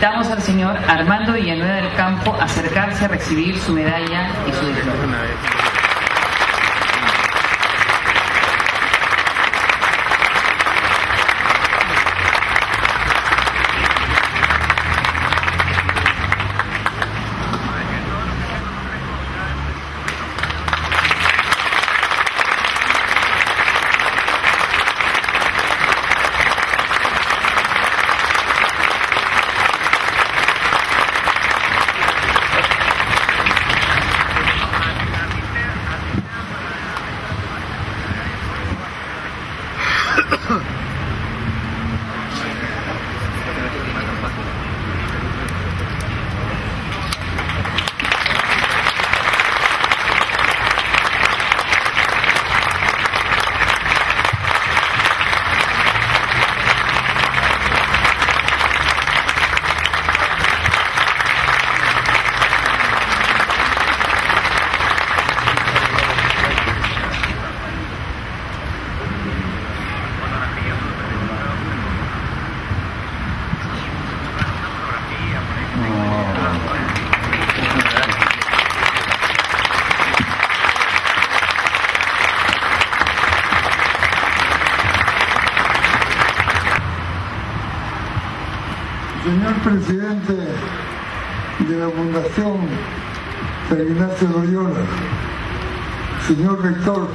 Invitamos al señor Armando Villanueva del Campo a acercarse a recibir su medalla y su diploma. Señor presidente de la Fundación San Ignacio Loyola, señor rector,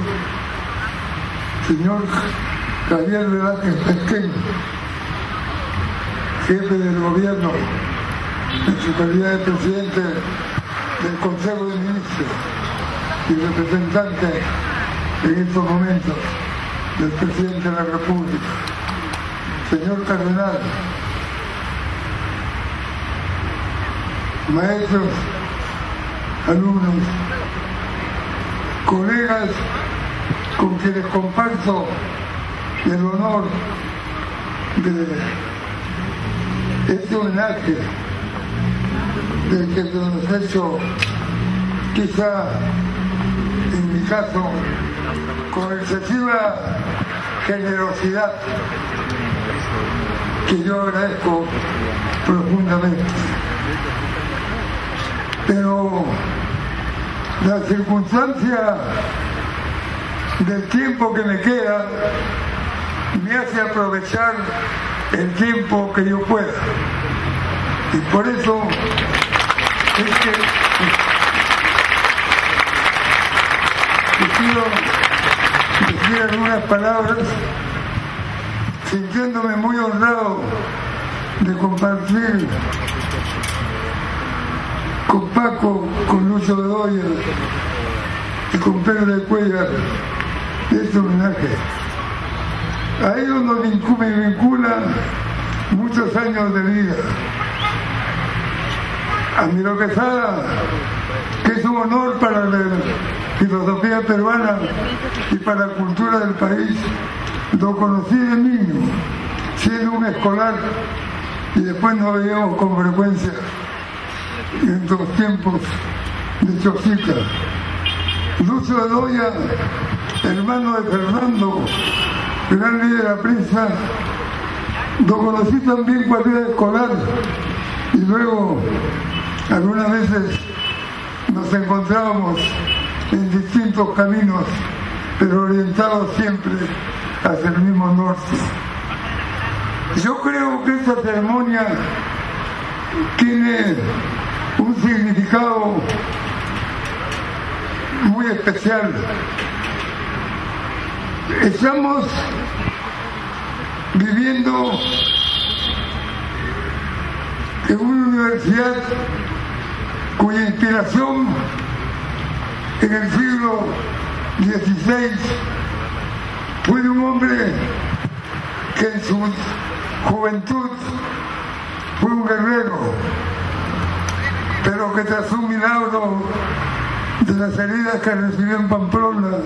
señor Javier Velázquez Pesquén, jefe del gobierno, en su calidad de presidente del Consejo de Ministros y representante en estos momentos del presidente de la República, señor cardenal, maestros, alumnos, colegas con quienes comparto el honor de este homenaje del que se nos hecho quizá en mi caso con excesiva generosidad que yo agradezco profundamente pero la circunstancia del tiempo que me queda me hace aprovechar el tiempo que yo pueda. Y por eso es que quiero decir algunas palabras sintiéndome muy honrado de compartir con Paco, con Lucho Bedoya y con Pedro de Cuellar este homenaje. A ellos nos me vinculan muchos años de vida. A Miro Quesada, que es un honor para la filosofía peruana y para la cultura del país, lo conocí de niño, siendo un escolar, y después nos veíamos con frecuencia en los tiempos de Chosica. Lucio Bedoya, hermano de Fernando, gran líder de la prensa, lo conocí también cuando era escolar y luego algunas veces nos encontrábamos en distintos caminos, pero orientados siempre hacia el mismo norte. Yo creo que esta ceremonia tiene un significado muy especial. Estamos viviendo en una universidad cuya inspiración en el siglo XVI fue de un hombre que en su juventud fue un guerrero pero que tras un milagro de las heridas que recibió en Pamplona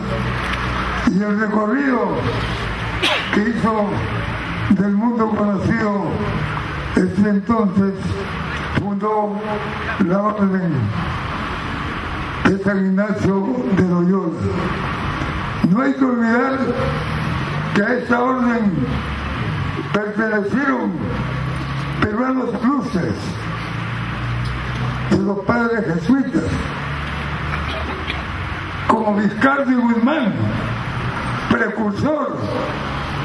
y el recorrido que hizo del mundo conocido, este entonces fundó la orden de San Ignacio de Loyola. No hay que olvidar que a esta orden pertenecieron peruanos de los padres jesuitas, como Vizcardo y Guzmán, precursor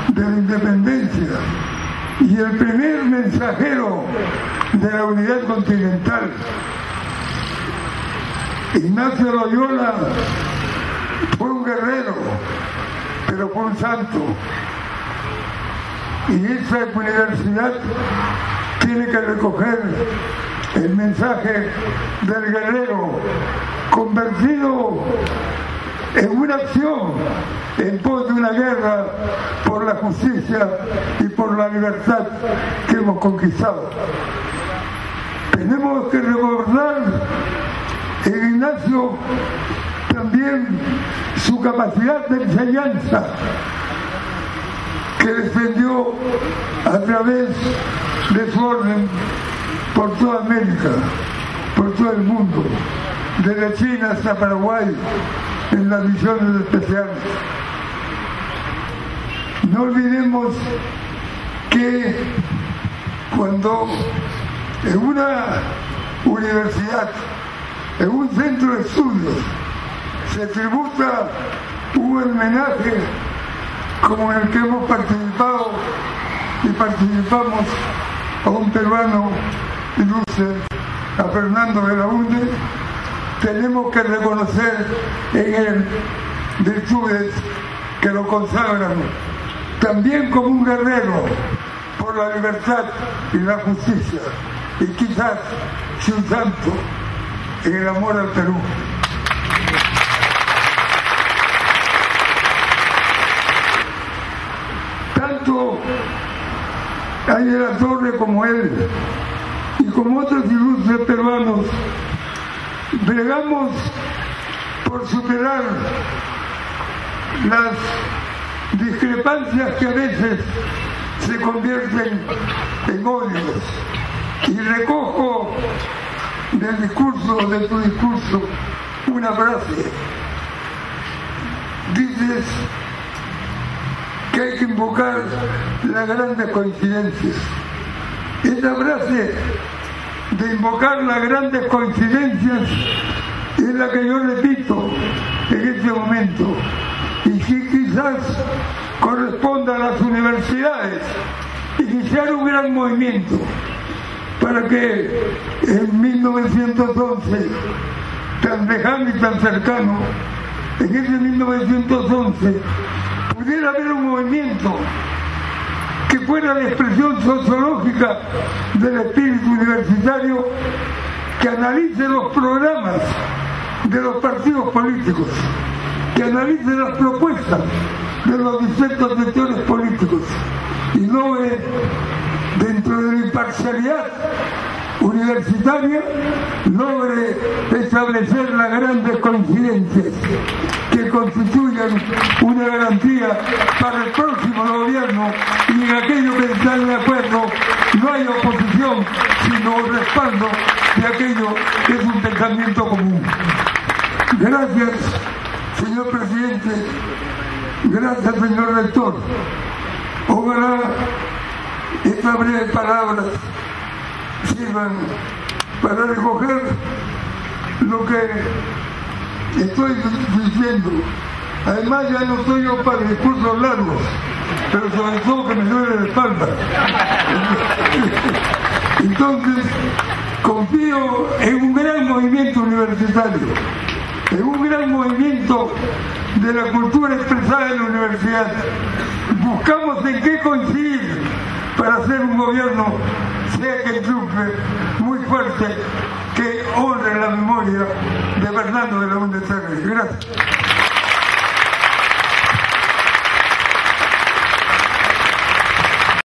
de la independencia y el primer mensajero de la unidad continental. Ignacio Loyola fue un guerrero, pero fue un santo. Y esa universidad tiene que recoger el mensaje del guerrero convertido en una acción en pos de una guerra por la justicia y por la libertad que hemos conquistado. Tenemos que recordar en Ignacio también su capacidad de enseñanza que defendió a través de su orden por toda América, por todo el mundo, desde China hasta Paraguay, en las misiones especiales. No olvidemos que cuando en una universidad, en un centro de estudios, se tributa un homenaje como el que hemos participado y participamos a un peruano ilustre, a Fernando de la Unde, tenemos que reconocer en él virtudes que lo consagran. También como un guerrero por la libertad y la justicia. Y quizás si un santo en el amor al Perú. Tanto hay de la Torre como él y como otros ilustres peruanos bregamos por superar las discrepancias que a veces se convierten en odios. Y recojo del discurso, de tu discurso, una frase. Dices que hay que invocar las grandes coincidencias. Esa frase de invocar las grandes coincidencias es la que yo repito en este momento. Y que quizás corresponda a las universidades iniciar un gran movimiento para que en 1911, tan lejano y tan cercano, en ese 1911 pudiera haber un movimiento que fuera la expresión sociológica del espíritu universitario que analice los programas de los partidos políticos, que analice las propuestas de los distintos sectores políticos y no dentro de la imparcialidad universitaria logre establecer las grandes coincidencias que constituyan una garantía para el próximo gobierno y en aquello que están de acuerdo no hay oposición sino respaldo de aquello que es un pensamiento común. Gracias, señor presidente. Gracias, señor rector. Ojalá estas breves palabras sirvan para recoger lo que estoy diciendo. Además ya no estoy yo para discursos largos, pero sobre todo que me duele la espalda. Entonces, confío en un gran movimiento universitario, en un gran movimiento de la cultura expresada en la universidad. Buscamos en qué coincidir para hacer un gobierno, sea que triunfe, muy fuerte, que honre la memoria de Fernando de la Bundeswehr. Gracias.